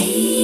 Hey.